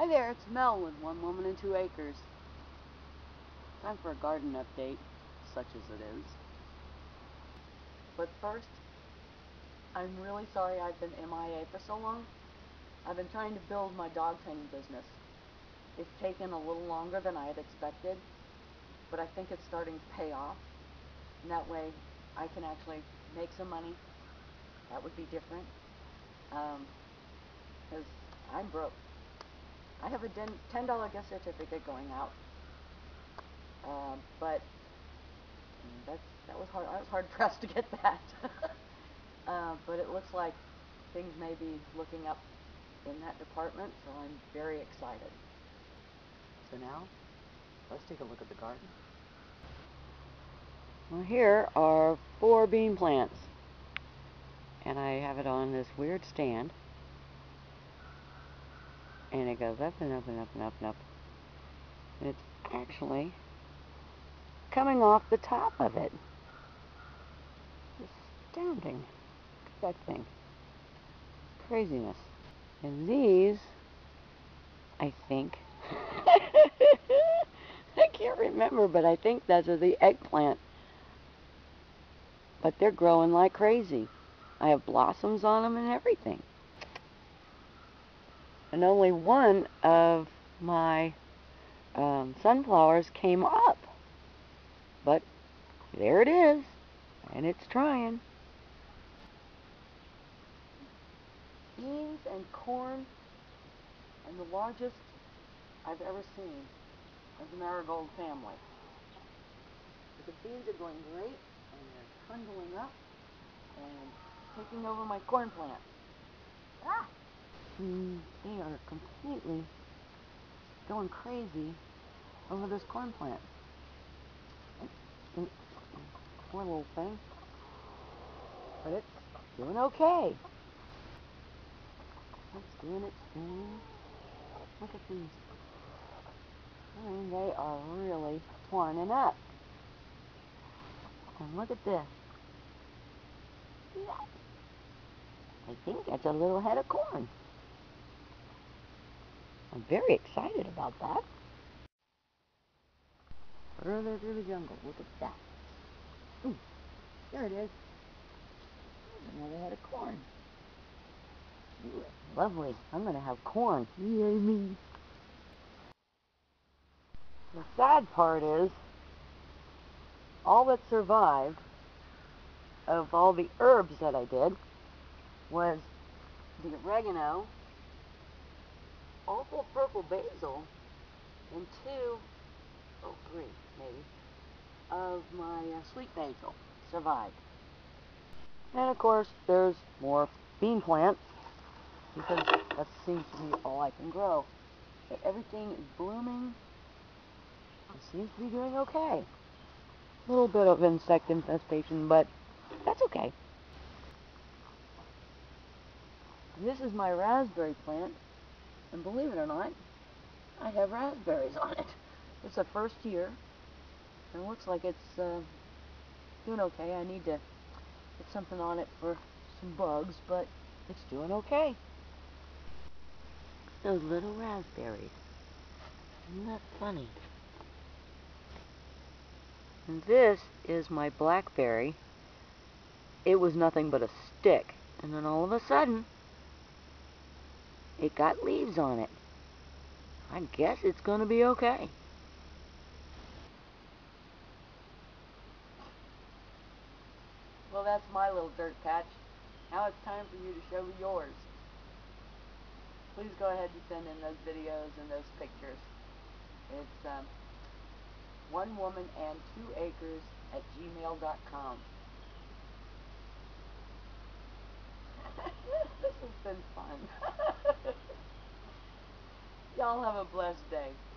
Hi there, it's Mel with One Woman and Two Acres. Time for a garden update, such as it is. But first, I'm really sorry I've been MIA for so long. I've been trying to build my dog training business. It's taken a little longer than I had expected, but I think it's starting to pay off. And that way I can actually make some money. That would be different. Because um, I'm broke. I have a $10 gift certificate going out. Uh, but that's, that was hard. I was hard pressed to get that. uh, but it looks like things may be looking up in that department, so I'm very excited. So now, let's take a look at the garden. Well, here are four bean plants. And I have it on this weird stand. And it goes up and up and up and up and up. And it's actually coming off the top of it. Astounding. Look at that thing. Craziness. And these, I think, I can't remember, but I think those are the eggplant. But they're growing like crazy. I have blossoms on them and everything. And only one of my um, sunflowers came up. But there it is, and it's trying. Beans and corn, and the largest I've ever seen of the marigold family. But the beans are going great, and they're trundling up and taking over my corn plant. Ah! Mm, they are completely going crazy over this corn plant. Poor little thing. But it's doing okay. It's doing its thing. Look at these. I mean, they are really warming up. And look at this. I think that's a little head of corn. I'm very excited about that. Further through the jungle, look at that. Ooh, there it is. Another head of corn. Ooh, lovely. I'm going to have corn. Yay me. The sad part is, all that survived of all the herbs that I did was the oregano, awful purple basil, and two, oh three maybe, of my uh, sweet basil survived. And of course there's more bean plants because that seems to be all I can grow. But everything is blooming. It seems to be doing okay. A little bit of insect infestation, but that's okay. This is my raspberry plant, and believe it or not, I have raspberries on it. It's the first year, and it looks like it's uh, doing okay. I need to get something on it for some bugs, but it's doing okay. Those little raspberries. Isn't that funny? And this is my blackberry. It was nothing but a stick. And then all of a sudden, it got leaves on it. I guess it's going to be okay. Well, that's my little dirt patch. Now it's time for you to show me yours. Please go ahead and send in those videos and those pictures. It's um, one woman and two acres at gmail.com. Y'all have a blessed day.